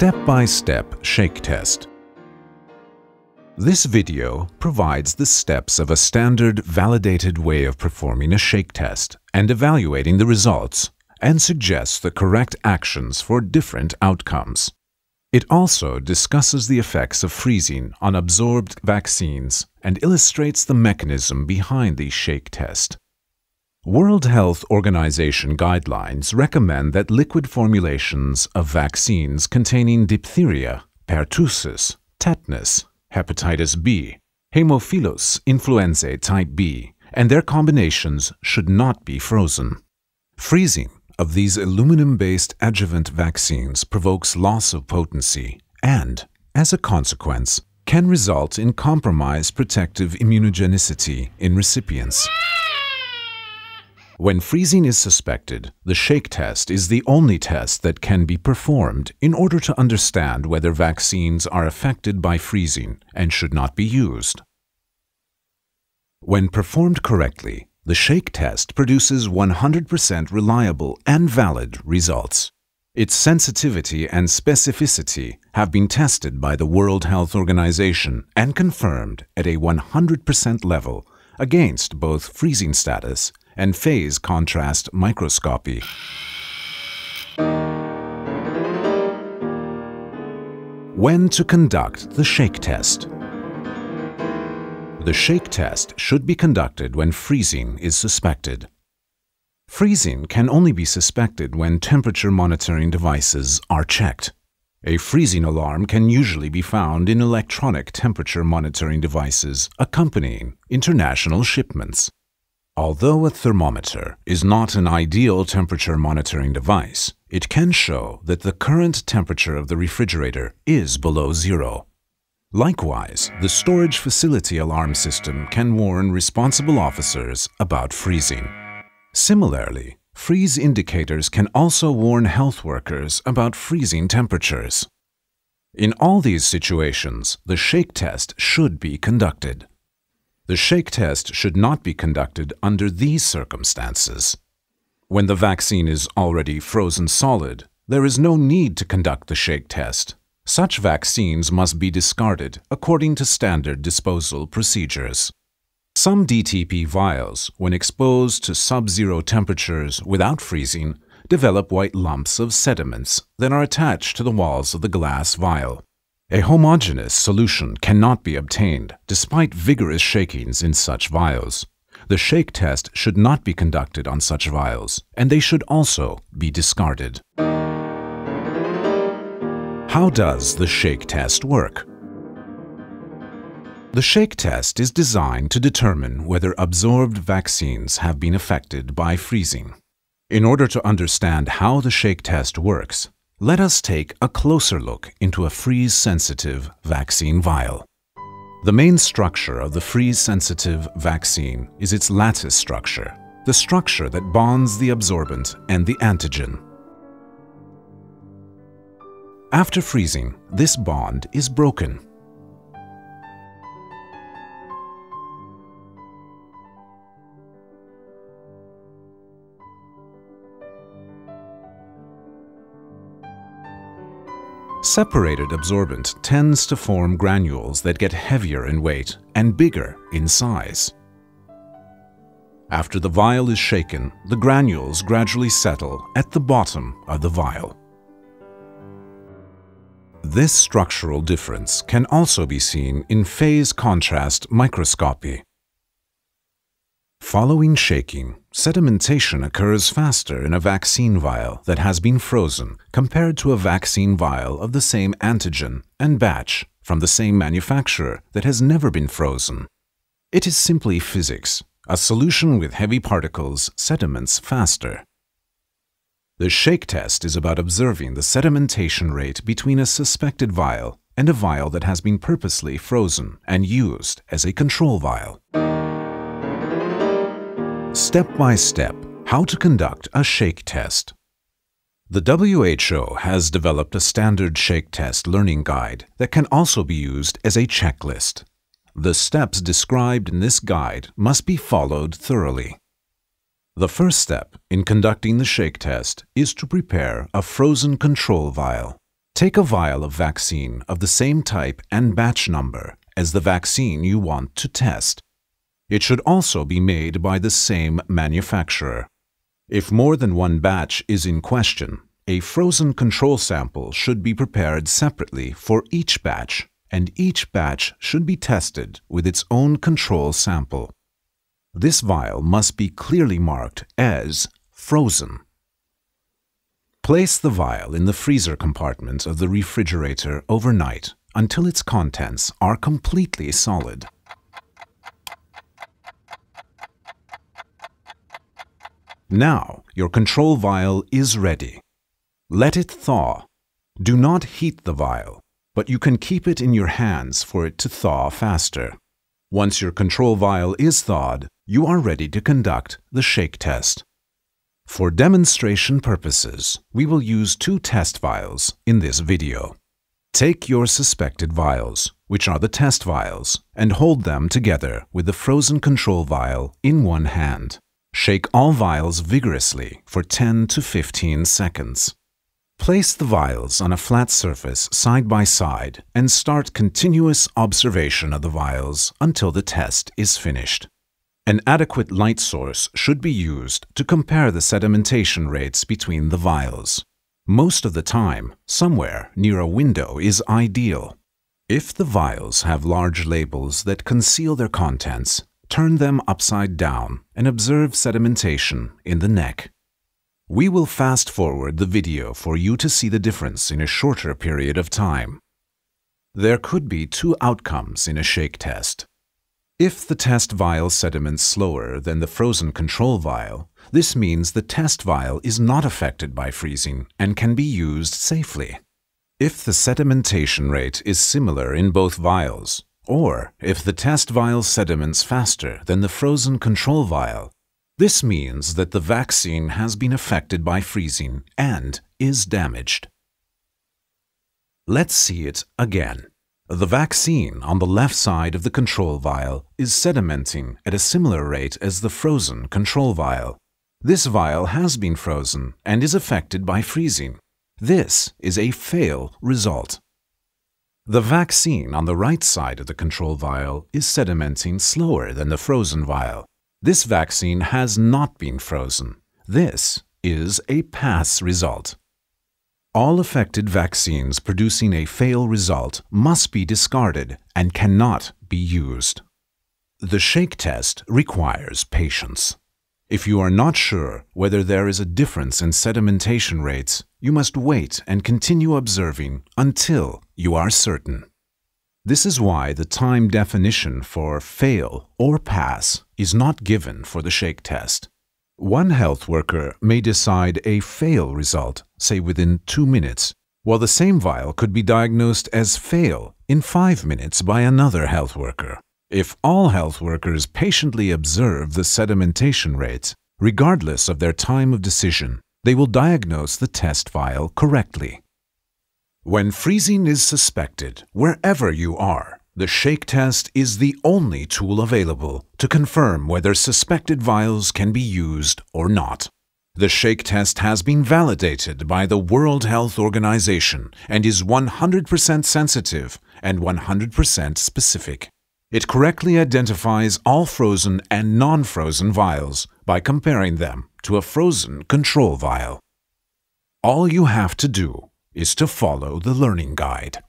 Step-by-step shake test. This video provides the steps of a standard validated way of performing a shake test and evaluating the results and suggests the correct actions for different outcomes. It also discusses the effects of freezing on absorbed vaccines and illustrates the mechanism behind the shake test. World Health Organization guidelines recommend that liquid formulations of vaccines containing diphtheria, pertussis, tetanus, hepatitis B, Haemophilus influenzae type B, and their combinations should not be frozen. Freezing of these aluminum-based adjuvant vaccines provokes loss of potency and, as a consequence, can result in compromised protective immunogenicity in recipients. When freezing is suspected, the shake test is the only test that can be performed in order to understand whether vaccines are affected by freezing and should not be used. When performed correctly, the shake test produces 100% reliable and valid results. Its sensitivity and specificity have been tested by the World Health Organization and confirmed at a 100% level against both freezing status and phase contrast microscopy. When to conduct the shake test. The shake test should be conducted when freezing is suspected. Freezing can only be suspected when temperature monitoring devices are checked. A freezing alarm can usually be found in electronic temperature monitoring devices accompanying international shipments. Although a thermometer is not an ideal temperature monitoring device, it can show that the current temperature of the refrigerator is below zero. Likewise, the storage facility alarm system can warn responsible officers about freezing. Similarly, freeze indicators can also warn health workers about freezing temperatures. In all these situations, the shake test should be conducted. The shake test should not be conducted under these circumstances. When the vaccine is already frozen solid, there is no need to conduct the shake test. Such vaccines must be discarded according to standard disposal procedures. Some DTP vials, when exposed to sub-zero temperatures without freezing, develop white lumps of sediments that are attached to the walls of the glass vial. A homogeneous solution cannot be obtained despite vigorous shakings in such vials. The shake test should not be conducted on such vials, and they should also be discarded. How does the shake test work? The shake test is designed to determine whether absorbed vaccines have been affected by freezing. In order to understand how the shake test works, let us take a closer look into a freeze-sensitive vaccine vial. The main structure of the freeze-sensitive vaccine is its lattice structure, the structure that bonds the absorbent and the antigen. After freezing, this bond is broken Separated absorbent tends to form granules that get heavier in weight and bigger in size. After the vial is shaken, the granules gradually settle at the bottom of the vial. This structural difference can also be seen in phase contrast microscopy. Following shaking, sedimentation occurs faster in a vaccine vial that has been frozen compared to a vaccine vial of the same antigen and batch from the same manufacturer that has never been frozen. It is simply physics. A solution with heavy particles sediments faster. The shake test is about observing the sedimentation rate between a suspected vial and a vial that has been purposely frozen and used as a control vial. Step by step, how to conduct a shake test. The WHO has developed a standard shake test learning guide that can also be used as a checklist. The steps described in this guide must be followed thoroughly. The first step in conducting the shake test is to prepare a frozen control vial. Take a vial of vaccine of the same type and batch number as the vaccine you want to test. It should also be made by the same manufacturer. If more than one batch is in question, a frozen control sample should be prepared separately for each batch, and each batch should be tested with its own control sample. This vial must be clearly marked as frozen. Place the vial in the freezer compartment of the refrigerator overnight until its contents are completely solid. Now your control vial is ready. Let it thaw. Do not heat the vial, but you can keep it in your hands for it to thaw faster. Once your control vial is thawed, you are ready to conduct the shake test. For demonstration purposes, we will use two test vials in this video. Take your suspected vials, which are the test vials, and hold them together with the frozen control vial in one hand. Shake all vials vigorously for 10 to 15 seconds. Place the vials on a flat surface side by side and start continuous observation of the vials until the test is finished. An adequate light source should be used to compare the sedimentation rates between the vials. Most of the time, somewhere near a window is ideal. If the vials have large labels that conceal their contents, turn them upside down and observe sedimentation in the neck. We will fast forward the video for you to see the difference in a shorter period of time. There could be two outcomes in a shake test. If the test vial sediments slower than the frozen control vial, this means the test vial is not affected by freezing and can be used safely. If the sedimentation rate is similar in both vials, or if the test vial sediments faster than the frozen control vial, this means that the vaccine has been affected by freezing and is damaged. Let's see it again. The vaccine on the left side of the control vial is sedimenting at a similar rate as the frozen control vial. This vial has been frozen and is affected by freezing. This is a fail result. The vaccine on the right side of the control vial is sedimenting slower than the frozen vial. This vaccine has not been frozen. This is a pass result. All affected vaccines producing a fail result must be discarded and cannot be used. The shake test requires patience. If you are not sure whether there is a difference in sedimentation rates, you must wait and continue observing until you are certain. This is why the time definition for fail or pass is not given for the shake test. One health worker may decide a fail result, say within two minutes, while the same vial could be diagnosed as fail in five minutes by another health worker. If all health workers patiently observe the sedimentation rates, regardless of their time of decision, they will diagnose the test vial correctly. When freezing is suspected, wherever you are, the shake test is the only tool available to confirm whether suspected vials can be used or not. The shake test has been validated by the World Health Organization and is 100% sensitive and 100% specific. It correctly identifies all frozen and non-frozen vials by comparing them to a frozen control vial. All you have to do is to follow the learning guide.